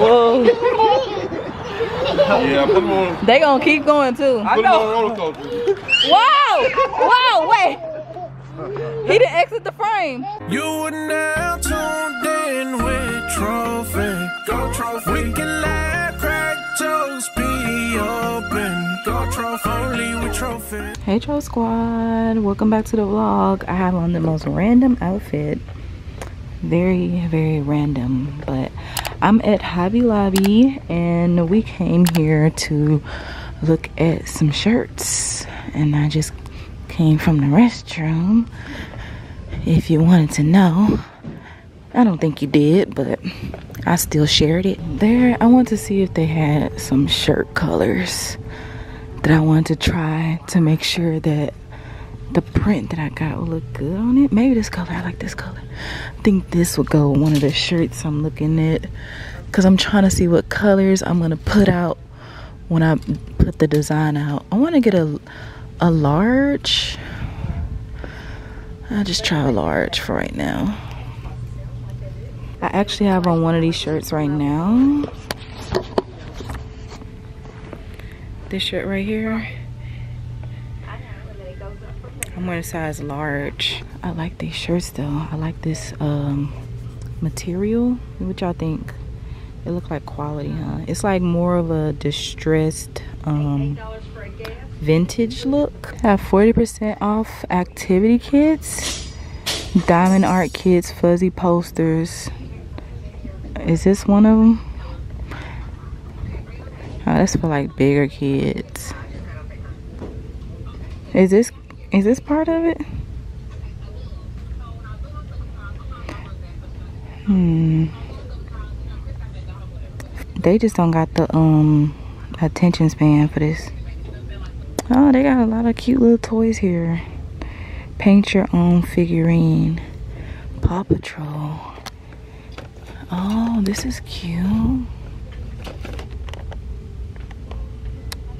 Whoa. Yeah, put them on. They gonna keep going too. Put them on roller. Whoa! Whoa, wait. He didn't exit the frame. You are now tuned in with Trophie. Go Trophie. We can laugh, crack jokes, be open. Go Trophie. Only with Trophie. Hey Tro Squad, welcome back to the vlog. I have on the most random outfit. Very, very random, but I'm at Hobby Lobby and we came here to look at some shirts and I just came from the restroom. If you wanted to know, I don't think you did, but I still shared it. There, I want to see if they had some shirt colors that I wanted to try to make sure that the print that I got will look good on it. Maybe this color, I like this color. I think this would go one of the shirts I'm looking at. Cause I'm trying to see what colors I'm gonna put out when I put the design out. I wanna get a, a large. I'll just try a large for right now. I actually have on one of these shirts right now. This shirt right here. I'm wearing a size large. I like these shirts though. I like this um, material. What y'all think? It look like quality, huh? It's like more of a distressed um, vintage look. Have 40% off activity kits. Diamond art kits, fuzzy posters. Is this one of them? Oh, that's for like bigger kids. Is this is this part of it? Hmm. They just don't got the um attention span for this. Oh, they got a lot of cute little toys here. Paint your own figurine. Paw Patrol. Oh, this is cute.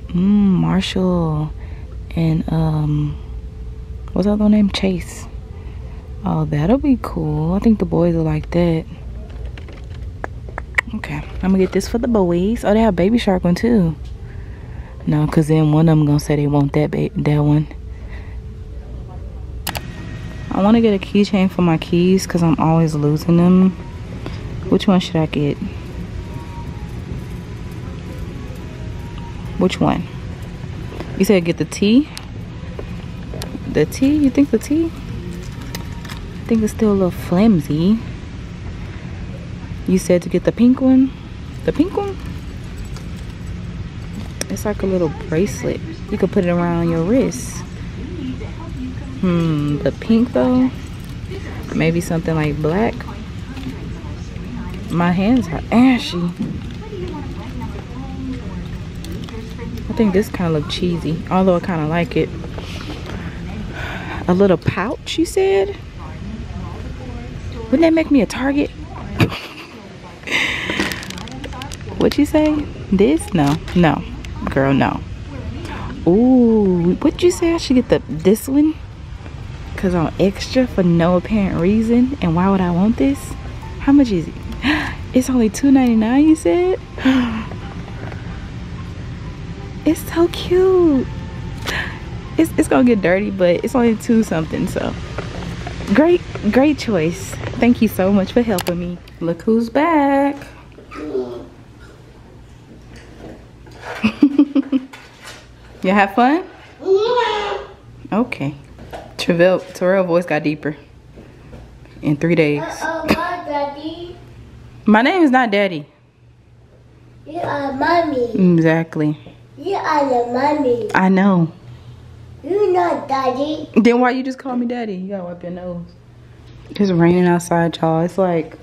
Mmm, Marshall and um what's the other name? Chase. Oh, that'll be cool. I think the boys will like that. Okay, I'm gonna get this for the boys. Oh, they have Baby Shark one too. No, cause then one of them gonna say they want that that one. I want to get a keychain for my keys cause I'm always losing them. Which one should I get? Which one? You said get the T? The tea? You think the tea? I think it's still a little flimsy. You said to get the pink one? The pink one? It's like a little bracelet. You could put it around your wrist. Hmm, the pink though? Maybe something like black? My hands are ashy. I think this kind of look cheesy, although I kind of like it. A little pouch, you said? Wouldn't that make me a target? What'd you say? This? No. No. Girl, no. Ooh, what'd you say? I should get the this one? Because I'm extra for no apparent reason. And why would I want this? How much is it? It's only $2.99, you said? It's so cute. It's, it's gonna get dirty, but it's only two something, so. Great, great choice. Thank you so much for helping me. Look who's back. you have fun? Okay. Terrell, Terrell voice got deeper in three days. Uh, my daddy. My name is not Daddy. You are mommy. Exactly. You are the mommy. I know. You not daddy. Then why you just call me Daddy? You gotta wipe your nose. It's raining outside, y'all. It's like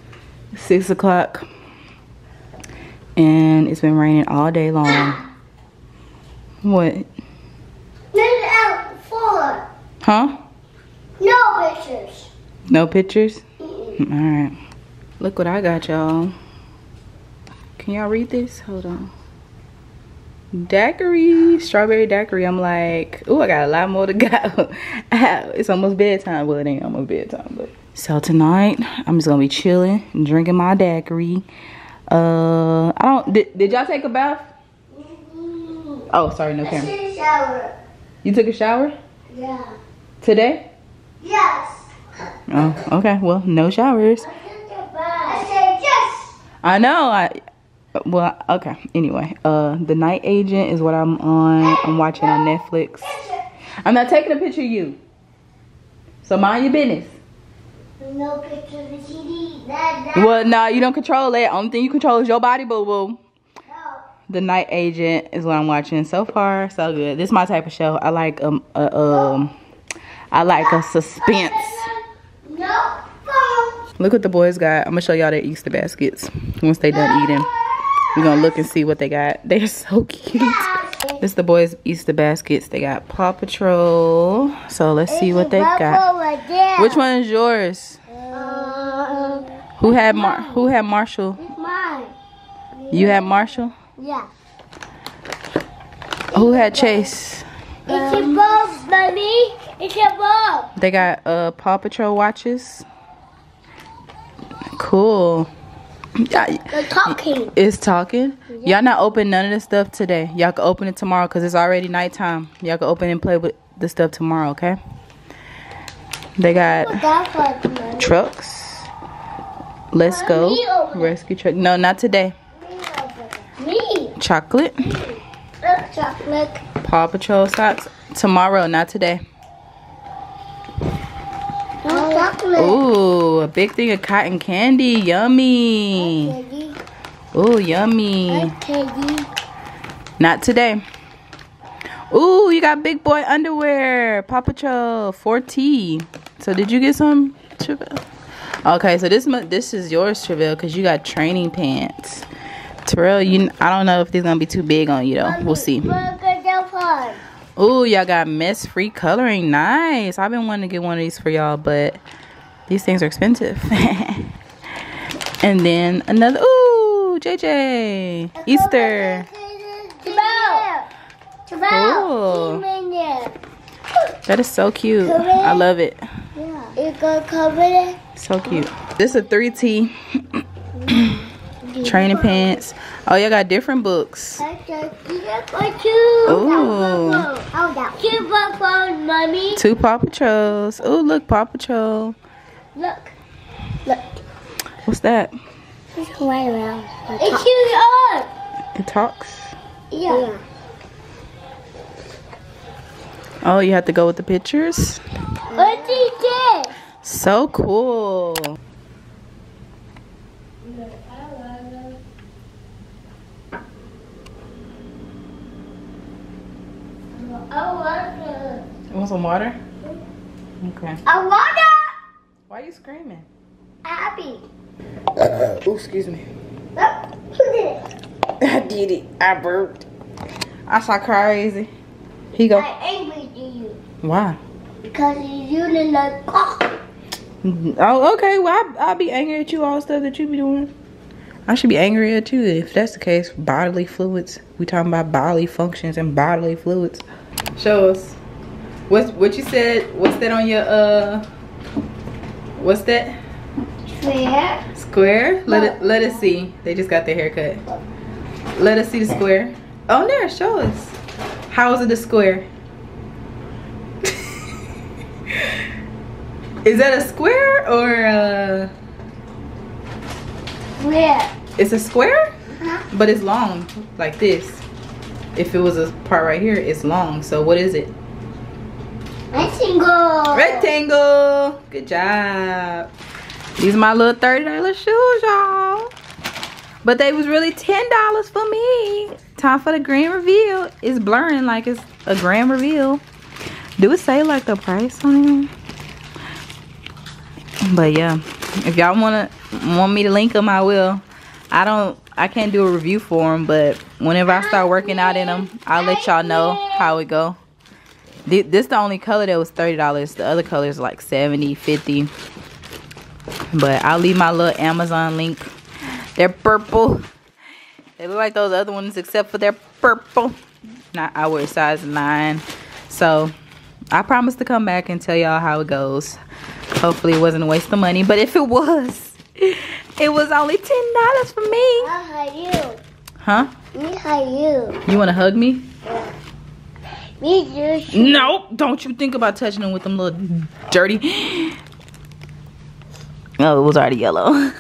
six o'clock, and it's been raining all day long. What? Let out four. Huh? No pictures. No pictures? All right. Look what I got, y'all. Can y'all read this? Hold on. Daiquiri, strawberry daiquiri. I'm like, oh, I got a lot more to go. it's almost bedtime. Well, it ain't almost bedtime, but So tonight, I'm just gonna be chilling and drinking my daiquiri. Uh, I don't. Did, did y'all take a bath? Oh, sorry, no camera. shower. You took a shower Yeah. today? Yes. Oh, okay. Well, no showers. I took a bath. I said yes. I know. I well, okay. Anyway, uh, the Night Agent is what I'm on. I'm watching on Netflix. I'm not taking a picture of you. So mind your business. No picture of the CD. That, that. Well, no, you don't control it. Only thing you control is your body, boo boo. No. The Night Agent is what I'm watching. So far, so good. This is my type of show. I like um uh, um I like a suspense. No. Look what the boys got. I'm gonna show y'all their Easter baskets once they done eating. We're gonna look and see what they got. They're so cute. This the boys' Easter baskets. They got Paw Patrol. So let's see what they got. Which one is yours? Who had Mar Who had Marshall? mine. You had Marshall. Yeah. Who had Chase? It's a bulb, mommy. It's a bulb. They got uh Paw Patrol watches. Cool. They're talking. It's talking. Y'all not open none of the stuff today. Y'all can open it tomorrow because it's already nighttime. Y'all can open and play with the stuff tomorrow, okay? They got trucks. Let's go. Me open it. Rescue truck. No, not today. Me. Chocolate. Look, chocolate. Paw Patrol socks. Tomorrow, not today. Chocolate. Ooh, a big thing of cotton candy. Yummy. Ooh, yummy. Not today. Ooh, you got big boy underwear. Paw Patrol 4T. So did you get some, Travell? Okay, so this this is yours, Travell, because you got training pants. Terrell, you I don't know if these gonna be too big on you though. We'll see. Look at the fun. Ooh, y'all got mess free coloring. Nice. I've been wanting to get one of these for y'all, but these things are expensive. and then another ooh, JJ. Easter. Jamal. Jamal. Cool. Come in there. That is so cute. I love it. Yeah. You gonna cover it? So cute. This is a 3T training pants. Oh, y'all got different books. Okay. You got one too. Ooh. Oh. Two phone, mommy. Two Paw Patrols. Ooh, look, Paw Patrol. Look. Look. What's that? It's way around. It's you. It talks. Yeah. Oh, you have to go with the pictures? What is this? So cool. I want You want some water? Okay. I want Why are you screaming? Happy. Oh, excuse me. Look. Who did it? I did it. I burped. I saw crazy. He go. I'm angry to you. Why? Because you didn't like Oh, okay. Well, I, I'll be angry at you, all the stuff that you be doing. I should be angry at you if that's the case. Bodily fluids. We talking about bodily functions and bodily fluids. Show us. What's what you said? What's that on your uh? What's that? Fair. Square? Let it let us see. They just got their haircut. Let us see the square. Oh, there. Show us. How is it a square? is that a square or a? Where? It's a square, Huh? but it's long, like this. If it was a part right here, it's long. So what is it? Rectangle. Rectangle. Good job. These are my little $30 shoes, y'all. But they was really $10 for me. Time for the grand reveal. It's blurring like it's a grand reveal. Do it say like the price on it But yeah, if y'all wanna want me to link them, I will. I don't, I can't do a review for them, but whenever I start working out in them, I'll let y'all know how it go. Th- This the only color that was $30. The other colors like 70 50 But I'll leave my little Amazon link. They're purple. They look like those other ones except for they're purple. Not I wear size 9. So I promise to come back and tell y'all how it goes. Hopefully it wasn't a waste of money. But if it was, it was only $10 for me. I'll hug you. Huh? Me hug you. You want to hug me? Me do. Nope. Don't you think about touching them with them little dirty. Oh, it was already yellow.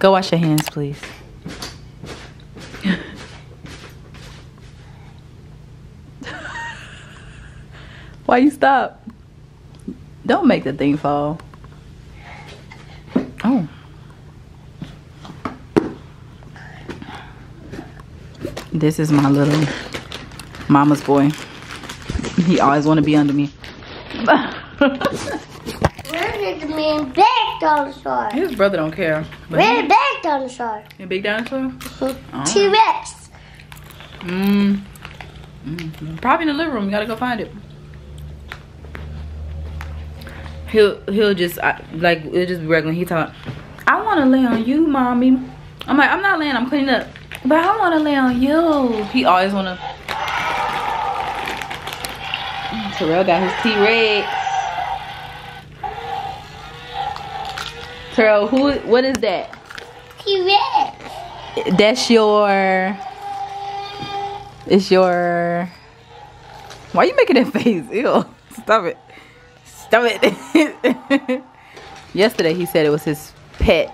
Go wash your hands, please. Why you stop? Don't make the thing fall. Oh. This is my little mama's boy. He always want to be under me. Where did the man big dinosaur? His brother don't care. But Where he, the big dinosaur? a big dinosaur? T Rex. Mm. Mm. Probably in the living room. You gotta go find it. He'll he'll just I, like it'll just be regular. He talk. I want to lay on you, mommy. I'm like I'm not laying. I'm cleaning up. But I want to lay on you. He always wanna. Terrell got his T Rex. Terrell, who? What is that? T Rex. That's your. It's your. Why are you making that face? Ew. Stop it. Stop it. Yesterday he said it was his pet.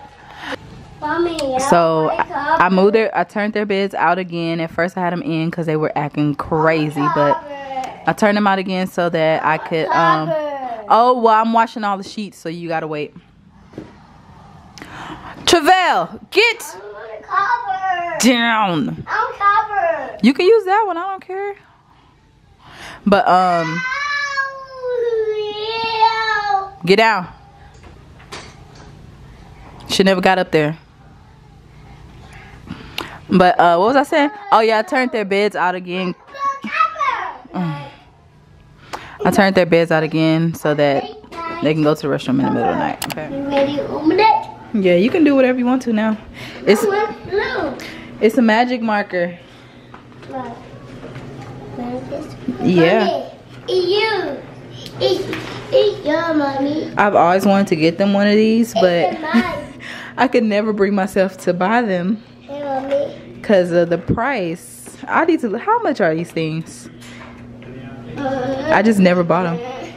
Mommy, So I, I moved their I turned their beds out again. At first I had them in because they were acting crazy, but I turned them out again so that I could um Oh well I'm washing all the sheets, so you gotta wait. Travell, get down. I'm covered. You can use that one, I don't care. But um Ow. Get down. She never got up there. But uh what was I saying? Oh yeah, I turned their beds out again. I turned their beds out again so that they can go to the restroom in the middle of the night. Okay. You ready to? Yeah, you can do whatever you want to now. It's it's a magic marker. Look. Where's this? Yeah. You. It's, it's your mommy. I've always wanted to get them one of these, but I could never bring myself to buy them Hey, mommy. because of the price. I need to. How much are these things? I just never bought them.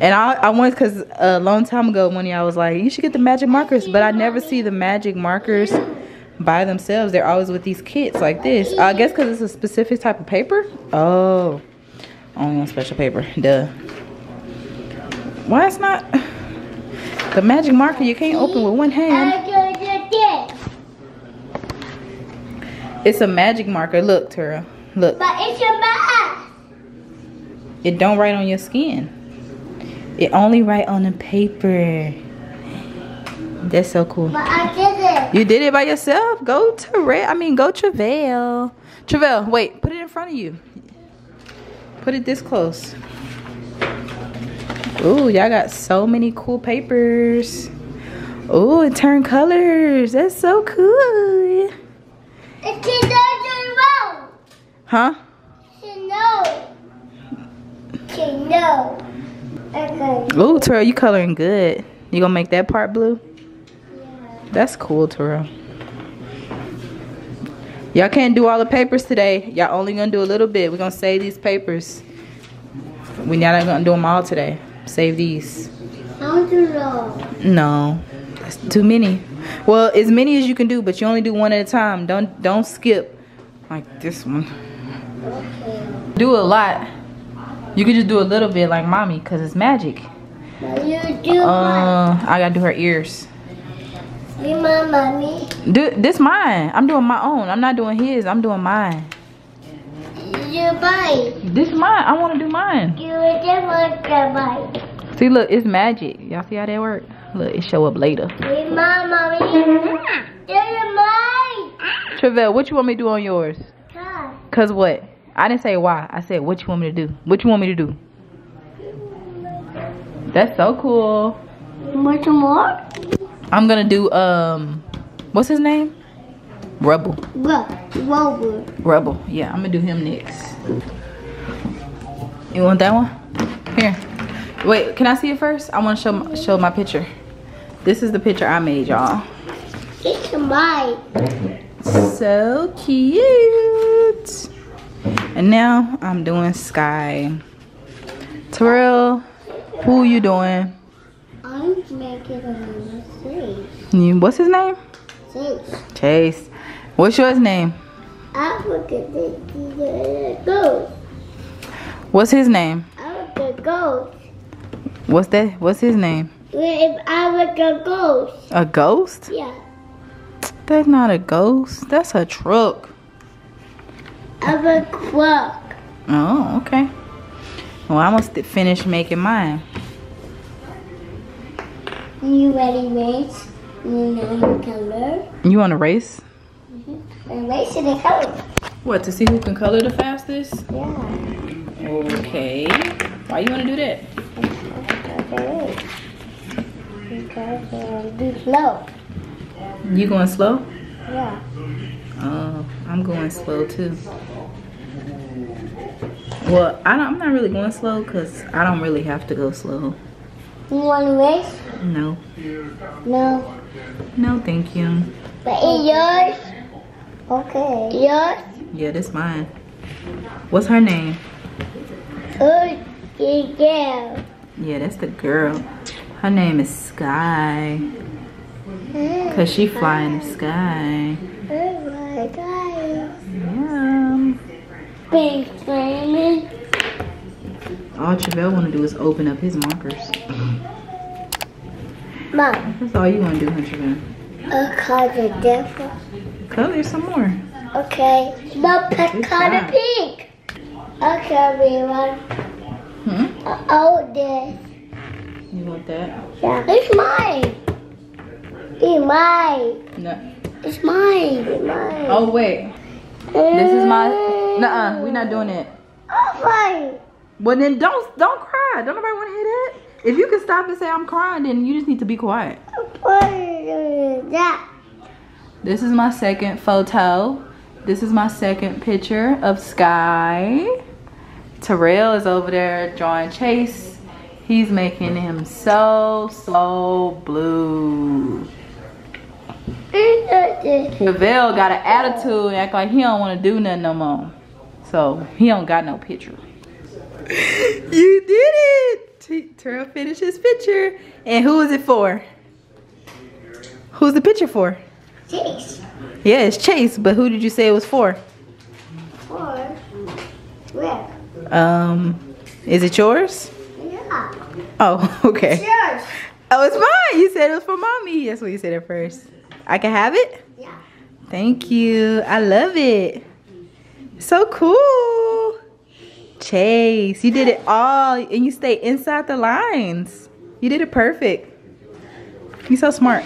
And I, I went because a long time ago, one of y'all was like, you should get the magic markers. But I never see the magic markers by themselves. They're always with these kits like this. Uh, I guess because it's a specific type of paper. Oh, only on special paper. Duh. Why it's not the magic marker? You can't open with one hand. I do this. It's a magic marker. Look, Tara. Look, But it's your mouth. it don't write on your skin. It only write on the paper. That's so cool. But I did it. You did it by yourself? Go to Red. I mean, go Travell. Travell, wait. Put it in front of you. Put it this close. Ooh, y'all got so many cool papers. Ooh, it turned colors. That's so cool. It's in the road. Huh? No. She no. Okay. Ooh, Terrell, you coloring good. You gonna make that part blue? Yeah. That's cool, Terrell. Y'all can't do all the papers today. Y'all only gonna do a little bit. We're gonna save these papers. We're not gonna do them all today. Save these. To know. No, that's too many. Well, as many as you can do, but you only do one at a time. Don't don't skip like this one. Okay. Do a lot. You can just do a little bit like mommy, cause it's magic. You do. Uh, I gotta do her ears. Be my mommy. Do this mine. I'm doing my own. I'm not doing his. I'm doing mine. You mine. This mine. I want to do mine. You just want to mine. See, look, it's magic. Y'all see how that work? Look, it show up later. Mommy. Do mine? Travell, what you want me to do on yours? God. Cause what? I didn't say why. I said what you want me to do. What you want me to do? That's so cool. Much more? I'm gonna do um, what's his name? Rubble. Rubber. Rubble. Yeah, I'm gonna do him next. You want that one? Here. Wait, can I see it first? I want to show my, show my picture. This is the picture I made, y'all. It's mine. So cute. And now I'm doing Sky. Terrell, who you doing? I'm making a. You, what's his name? Face. Chase. What's yours name? Africa the ghost. What's his name? Africa ghost. What's that? What's his name? With Africa ghost. A ghost? Yeah. That's not a ghost. That's a truck. Africa truck. Oh, okay. Well, I must finish making mine. You ready, race? You know color. You want to race? And race in the color. What, to see who can color the fastest? Yeah. Okay. Why you want to do that? Because uh, be slow. You going slow? Yeah. Oh, I'm going slow too. Well, I don't, I'm not really going slow because I don't really have to go slow. You want to race? No. No. No, thank you. But in yours? Okay. Yours? Yeah, that's mine. What's her name? Oh, yeah. Yeah, that's the girl. Her name is Sky. Mm. Cause she fly in the sky. Oh my god. Yeah. Big flaming. All Travell wanna do is open up his markers. Mom, That's all you wanna do, huh, Travell? a color Color some more. Okay. The pet color pink. Okay, everyone. Hmm? Oh, this. You want that? Yeah. It's mine. It's mine. No. It's mine. It's mine. Oh wait. This is my Nuh-uh, we're not doing it. Oh, mine. Well then don't don't cry. Don't nobody wanna hear that. If you can stop and say I'm crying, then you just need to be quiet. That? This is my second photo. This is my second picture of Sky. Terrell is over there drawing Chase. He's making him so, so blue. Travell got an attitude act like he don't want to do nothing no more. So he don't got no picture. you did it! Terrell finished his picture. And who is it for? Who's the picture for? Six. Yeah, it's Chase, but who did you say it was for? Four. Where? Um, is it yours? Yeah. Oh, okay. Yours. Oh, it's mine. You said it was for mommy. That's what you said at first. I can have it? Yeah. Thank you. I love it. So cool. Chase, you did it all and you stayed inside the lines. You did it perfect. You're so smart.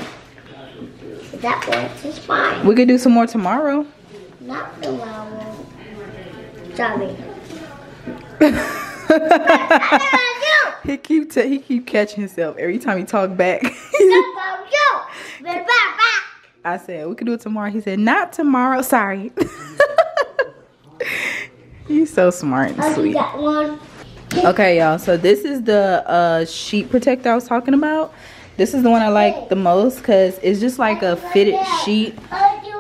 That one is mine. We could do some more tomorrow. Not tomorrow. Sorry. he keep t- he keep catching himself every time he talk back. I said we could do it tomorrow. He said not tomorrow. Sorry. He's so smart and sweet. Okay, y'all. So this is the uh, sheet protector I was talking about. This is the one I like the most because it's just like a fitted sheet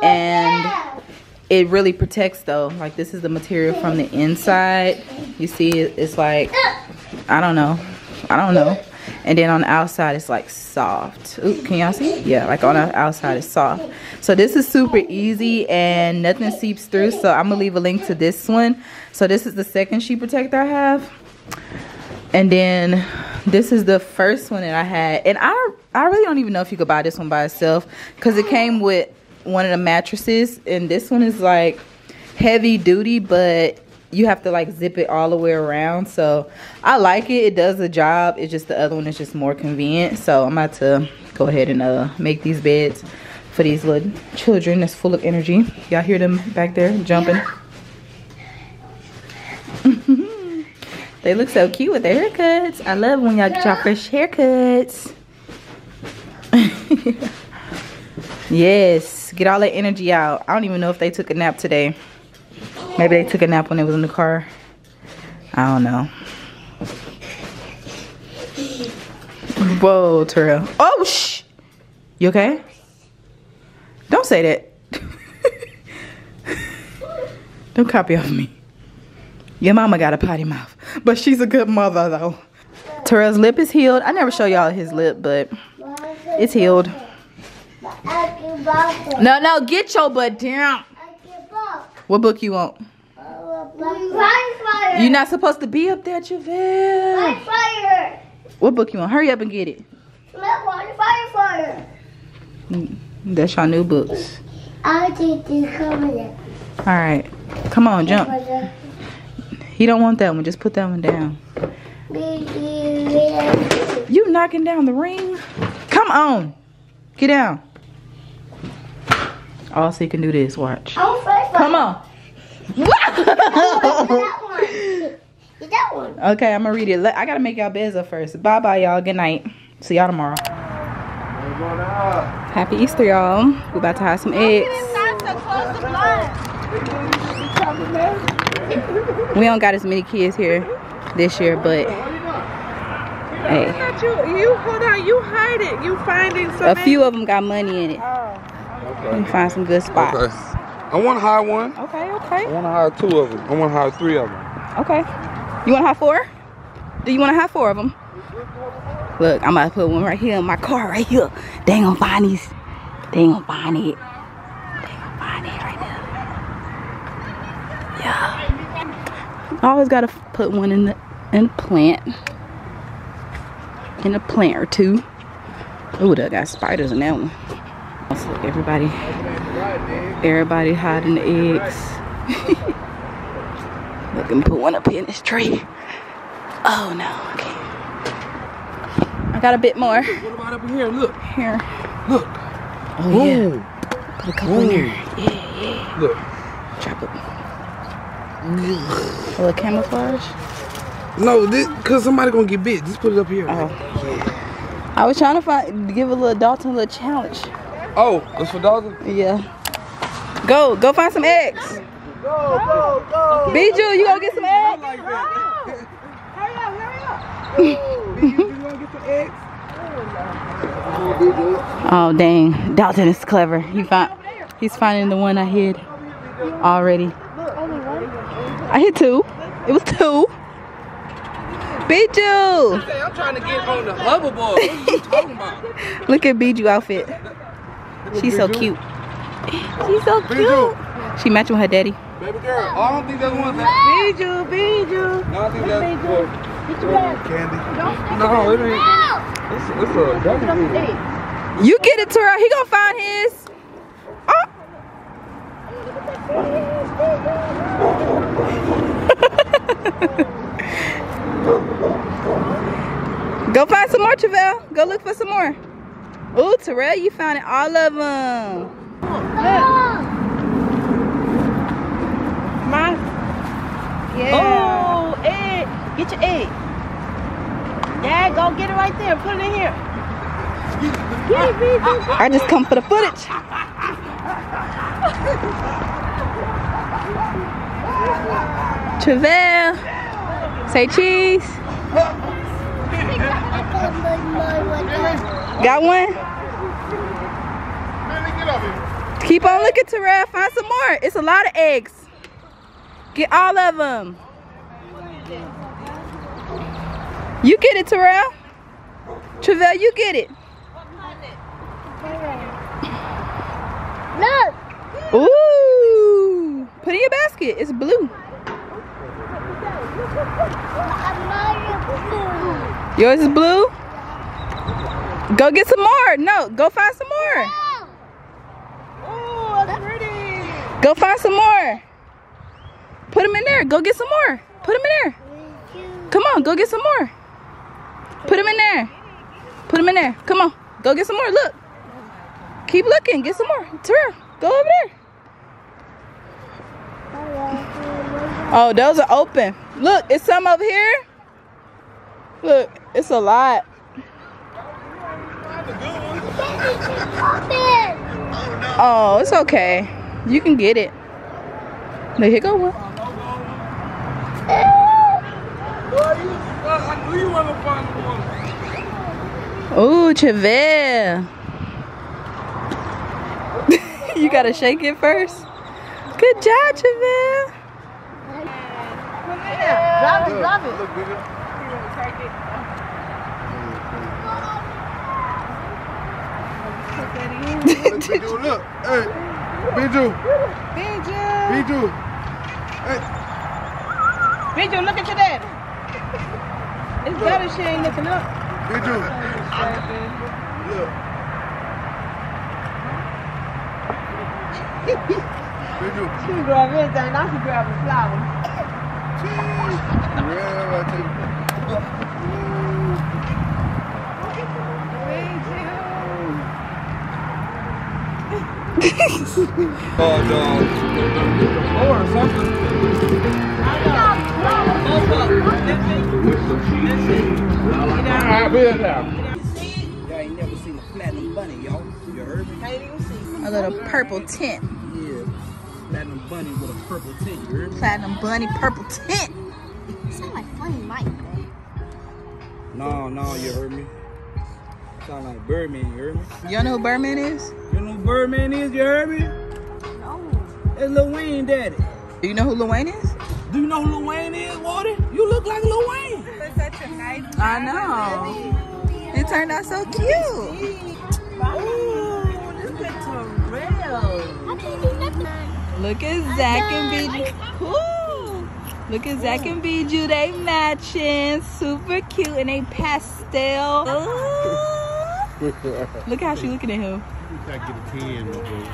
and it really protects though. Like this is the material from the inside. You see, it's like I don't know, I don't know. And then on the outside, it's like soft. Ooh, can y'all see? Yeah, like on the outside, it's soft. So this is super easy and nothing seeps through. So I'm gonna leave a link to this one. So this is the second sheet protector I have. And then this is the first one that I had. And I I really don't even know if you could buy this one by itself because it came with one of the mattresses. And this one is like heavy duty, but you have to like zip it all the way around. So I like it. It does the job. It's just the other one is just more convenient. So I'm about to go ahead and uh make these beds for these little children that's full of energy. Y'all hear them back there jumping? They look so cute with their haircuts. I love when y'all get y'all fresh haircuts. Yes, get all that energy out. I don't even know if they took a nap today. Maybe they took a nap when they was in the car. I don't know. Whoa, Terrell. Oh, shh. You okay? Don't say that. don't copy off me. Your mama got a potty mouth, but she's a good mother though. Terrell's lip is healed. I never show y'all his lip, but it's healed. No, no, get your butt down. What book you want? You're not supposed to be up there, Javelle. What book you want? Hurry up and get it. Fire! That's your new books. I think this cover. All right, come on, jump. He don't want that one. Just put that one down. You knocking down the ring? Come on, get down. All so you can do this. Watch. I'll fight for Come on. that one. Get that one. Okay, I'm gonna read it. I gotta make y'all beds up first. Bye bye, y'all. Good night. See y'all tomorrow. Happy Easter, y'all. We're about to have some eggs. We don't got as many kids here this year, but hey, you, you hold on, you hide it. You finding a few of them got money in it. Oh. We can find some good spots. Okay. I want to hire one. Okay, okay. I want to hire two of them. I want to hire three of them. okay. You want to have four? Do you want to have four of them? Look, I'm about to put one right here in my car, right here. They ain't gonna find these. They ain't gonna find it. They ain't gonna find it right there. Yeah. I always gotta put one in the in a plant. In a plant or two. Ooh, that got spiders in that one. So everybody, everybody hiding the eggs. Look, and put one up here in this tree. Oh no, okay. I got a bit more What about up here? Look, here. look. Oh yeah, put a couple in there. Yeah, yeah. Look. Drop it. A little camouflage. No, this because somebody gonna get bit. Just put it up here. Oh. Yeah. I was trying to find, give a little Dalton a little challenge. Oh, it's for dogs. Yeah. Go, go find some eggs. Go, go, go. Bijou, you go get some eggs? Like that. Hurry up, hurry up. you gonna get some eggs? Oh dang, Dalton is clever. He found, he's finding the one I hid already. I hit two. It was two. Bijou, Hey, I'm trying to get on the hoverboard. What are you talking about? look at Bijou outfit. She's so cute. She's so cute. She matching with her daddy. Baby girl. I don't think that's one that. Bijou, Bijou. No, I think that's for candy. No, it ain't. It's, it's a. You get it, Tura. He gonna find his. Oh. Go find some more, Travell. Go look for some more. Ooh, Terrell, you found it, all of them. My, Yeah. oh, egg. Get your egg. Yeah, go get it right there. Put it in here. Get it, Bijou. I just come for the footage. Travell, say cheese. Got one? Keep on looking, Terrell. Find some more. It's a lot of eggs. Get all of them. You get it, Terrell. Travell, you get it. Look! Ooh. Put it in your basket. It's blue. Yours is blue? Go get some more. No, go find some more. Oh, that's pretty. Go find some more. Put them in there. Go get some more. Put them in there. Come on, go get some more. Put them in there. Put them in there. Come on. Go get some more. Look. Keep looking. Get some more. Terrell, go over there. Oh, those are open. Look, it's some over here. Look, it's a lot. Oh, it's okay. You can get it. There you go. One. Ooh, Chevelle. you gotta shake it first. Good job, Chevelle. Yeah, drop it, drop it. Look bigger. Bijou, look. Hey, Bijou. Bijou. Bijou. Hey. Bijou, look at your daddy. It's better she ain't looking up. Bijou. Look. Bijou. She grab anything. Now she grabbing flowers. Yeah, I take Oh, dog. Or something. Alright, we're now. Y'all ain't never seen a platinum bunny, y'all. You heard me? A little purple tint. Yeah. Platinum bunny with a purple tint, you heard me? Platinum bunny purple tint. sound like funny Mike. No, no, you heard me? Sound like Birdman, you heard me? You know who Birdman is? You know who Birdman is, you heard me? No. It's Lil Wayne daddy. Do you know who Lil Wayne is? Do you know who Lil Wayne is, Wardy? You look like Lil Wayne. I know. It turned out so cute. Ooh, this picture real. I can't do nothing. Look at Zach and Bijou. Ooh. Look at Zach and Bijou. They matching. Super cute and they pastel. Ooh. Look how she looking at him. gotta get a 10, my boy.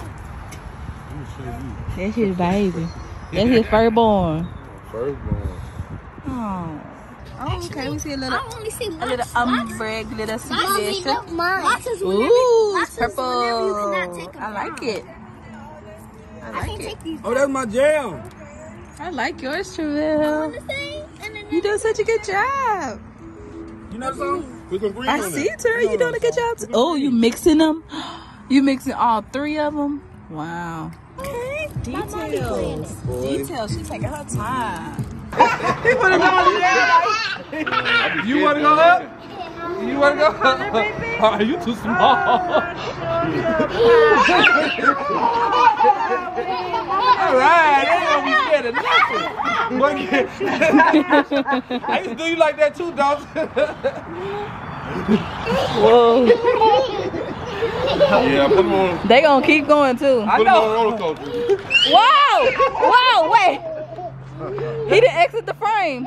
Let me show you. That's his baby. That's his firstborn. Firstborn. Oh. Oh, okay. We see a little, I only see a little umbrella, glitter situation. mine. Lots is whenever, Ooh, lots purple. you cannot take I like it. I I like can't it. take these. Oh, that's my jam. I like yours, on Travell. the thing, and then You doing such a good job. You know something? Put some green I see, it. Tara. You doing a good job. Oh, you mixing them? You mixing all three of them? Wow. Okay. Details. Details. She's taking her time. You wanna go up? You wanna go up? Are you too small? Alright, they ain't gonna be scared of nothing. I used to do you like that too, dog. Whoa. yeah, put them on, They gonna keep going too. put them on roller coaster. Whoa! Whoa! Wait. He didn't exit the frame.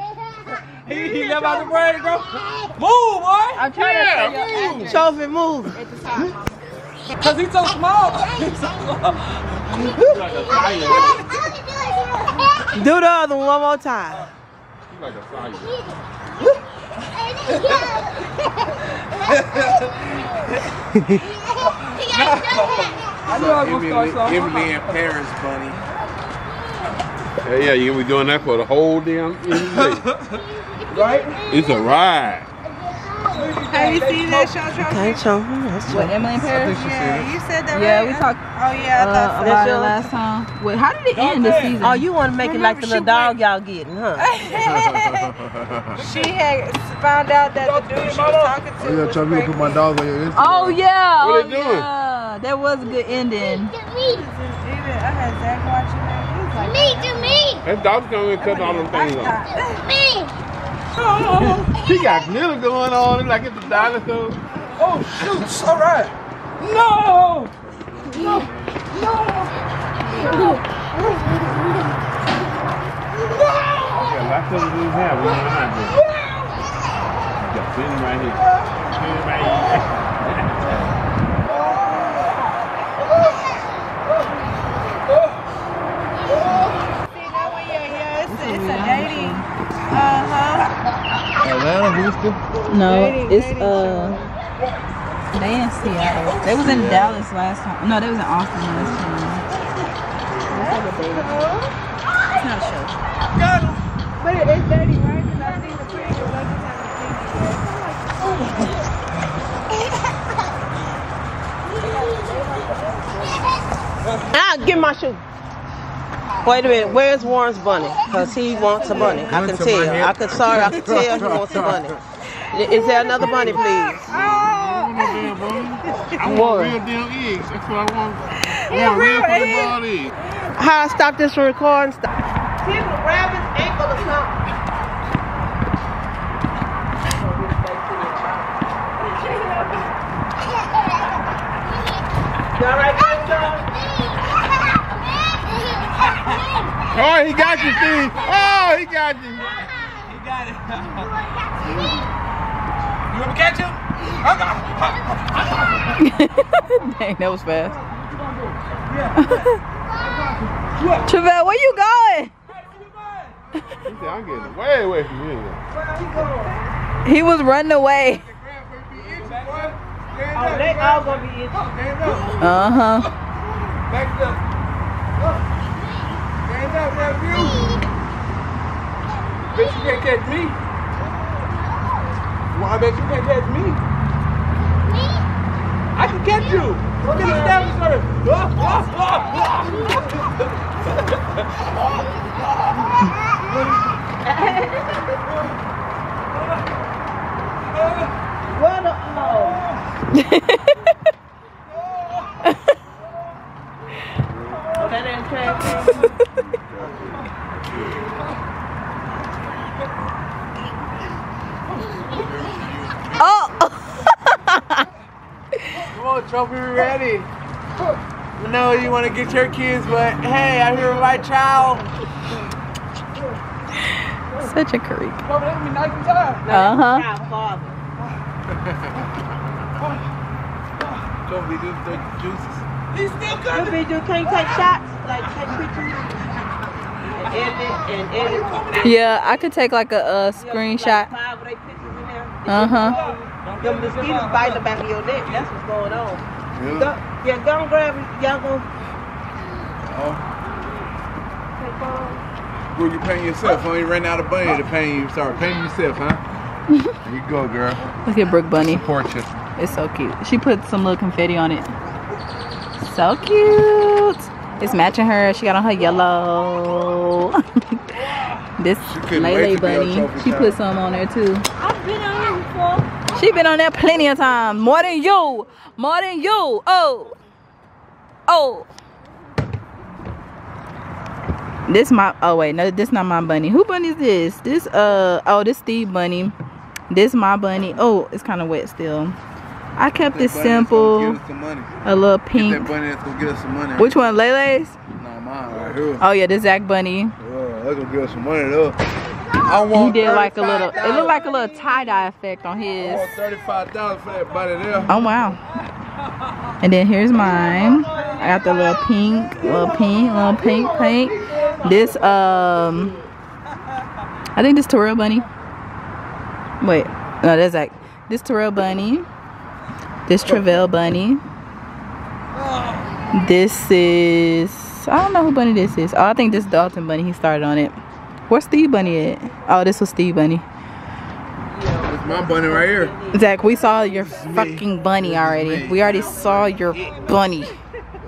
He, he left out the brain, bro. Move, boy. I'm trying Yeah, to. Trophie move. Cause he's so small. like a tiger. Do the other one one more time. You like a tiger. I knew I was gonna start something. Emily in Paris, bunny. Yeah, yeah, you gonna be doing that for the whole damn day. Right? It's a ride. Have you seen that show, Trophie? Can't show. That's What, Emily in Paris? Yeah, you said that Yeah, right? we talked Oh yeah, I uh, thought so. about it last time. Wait, how did it end this season? Oh, you want to make it like the little dog y'all getting, huh? she had found out that the dude she was talking to Oh, yeah, was trying to put my dog on your Instagram. Oh yeah. What oh, they doing? Yeah. That was a good ending. Even I had Zach watching that. He like, Me, to me, That dog's coming and cut all them things off. me. He got glitter going on, it's like it's a dinosaur. Oh, shoot. All right. No. Yeah, lots of them have. We don't have this. You got pin right here. Pin right here. See that one? Yeah, yeah. It's, it's a dating. Uh huh. Atlanta, Houston. No, it's dating uh. They in Seattle. They was in Dallas last time. No, they was in Austin last time. It's not a show. But it is dirty, right? Because I seen the pretty good looking time. Thank you. Ah, give me my shoe. Wait a minute, where's Warren's bunny? Cause he wants a bunny. I can tell. I can sorry, I can tell he wants a bunny. Is there another bunny, please? I want no damn bunny. I want real damn eggs. That's what I want. I want real fucking boiled eggs. How I stop this from recording? Stop. See if the rabbit's ankle or something. You all right, Big Dog? Oh, he got you, Steve. Oh, he got you. He got it. you want me to catch him? Dang, that was fast. Travell, where you going? He said, I'm getting way away from here. He was running away. Oh, they all gonna be itchy. Huh. Back up. Stand up, nephew. Bet you can't catch me. Well, I bet you can't catch me. I can catch you. Look at the steps, sir. What a. Oh, that ain't trash. Oh! Come on, Trophie, we ready. I know you want to get your kids, but hey, I'm here with my child. Such a creep. Come on, let me knock you down. Uh huh. Our father. Trophie, do the juices. He's still What coming. we do? Can you take shots? Like take pictures? And edit and edit. Yeah, I could take like a, uh screenshot. Five of they pictures in there. Uh huh. Them mosquitoes biting the back of your neck. That's what's going on. Really? Go, yeah, go and grab. Y'all go. Oh. Girl, you painting yourself, huh? You ran out of money to paint you. Start painting yourself, huh? there you go, girl. Look at Brooke Bunny. Support you. It's so cute. She put some little confetti on it. So cute. It's matching her. She got on her yellow. this couldn't Lele to be on bunny. She put some on there too. I've been on here before. She been on there plenty of times. More than you. More than you. Oh. Oh. This my oh wait, no, this not my bunny. Who bunny is this? This uh oh this Steve bunny. This my bunny. Oh, it's kinda wet still. I kept it simple. Get us some money. A little pink. that bunny that's gonna get us some money. Which one? Lele's? Nah, mine right here. Oh yeah, this Zach bunny. Oh, that's gonna get us some money though. I He did like a little it looked like a little tie-dye effect on his. thirty-five dollars for that bunny there. Oh wow. And then here's mine. I got the little pink, little pink, little pink pink. This um I think this Terrell bunny. Wait, no, that's like this Terrell bunny. This Travell bunny. This is I don't know who bunny this is. Oh, I think this Dalton bunny. He started on it. Where's Steve bunny at? Oh, this was Steve bunny. That's my bunny right here. Zach, we saw your fucking bunny already. We already saw your bunny.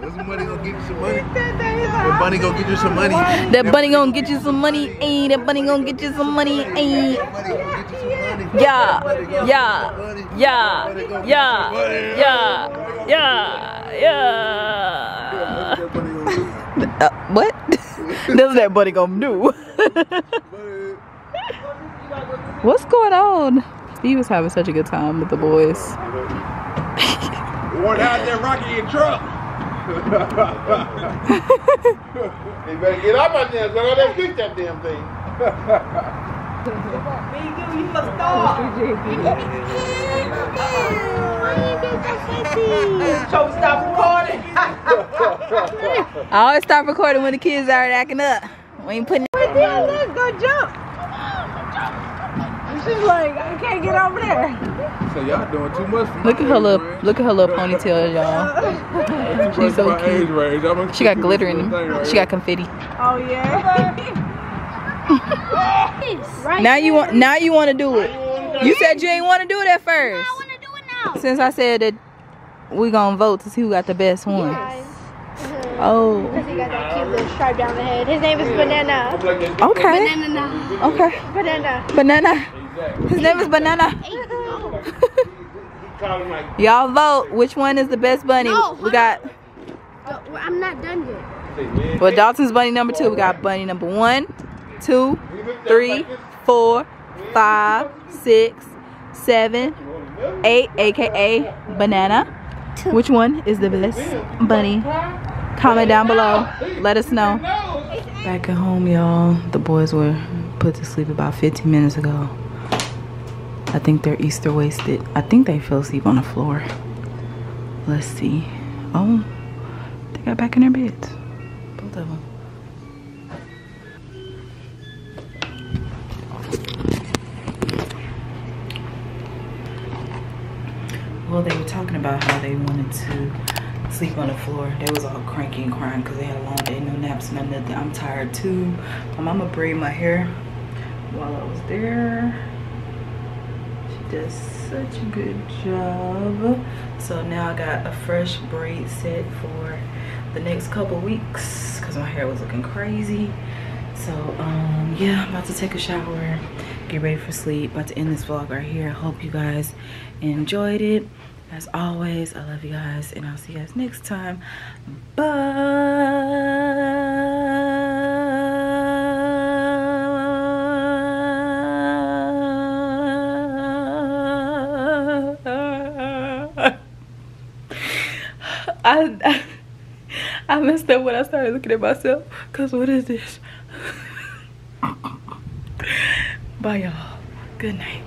That's money gonna get you some money. That bunny gonna get you some money. That bunny gonna get you some money, ayy. That bunny gonna get you some money, ayy. That bunny gonna get you some money. Yeah, yeah, yeah, yeah, yeah, yeah, yeah. That bunny gonna do. Uh, what? That's that buddy gonna do. What's going on? He was having such a good time with the boys. Warren out there rocking your truck. you better get up out there, so I gotta fix that damn thing. You, stop. Recording. I always stop recording when the kids are acting up. We ain't putting. Right there, let's go jump. She's like, I can't get over there. So y'all doing too much Look at her little, range. look at her little ponytail, y'all. She's so cute. She got glitter in right She got confetti. Oh yeah. Right Now you want, now you want to do it. You said you ain't want to do it at first. I want to do it now. Since I said that we gonna vote to see who got the best one. Guys. Oh, Because he got that cute little stripe down the head. His name is Banana. okay. Banana. Okay. Banana. Banana. His name is Banana. Y'all vote. Which one is the best bunny? No, we got Oh, I'm not done yet. well Dalton's bunny number two. We got bunny number one, two, three, four, five, six, seven, eight, aka banana. Which one is the best bunny? Comment down below. Let us know. Back at home, y'all. The boys were put to sleep about 15 minutes ago. I think they're Easter wasted. I think they fell asleep on the floor. Let's see. Oh, they got back in their beds. Well, they were talking about how they wanted to sleep on the floor. They was all cranky and crying because they had a long day, no naps, no nothing. I'm tired too. My mama braided my hair while I was there. She does such a good job. So now I got a fresh braid set for the next couple weeks because my hair was looking crazy. So um yeah, I'm about to take a shower, get ready for sleep. About to end this vlog right here. I hope you guys enjoyed it. As always, I love you guys and I'll see you guys next time. Bye. I, I messed up when I started looking at myself. Cause what is this? Bye y'all. Good night.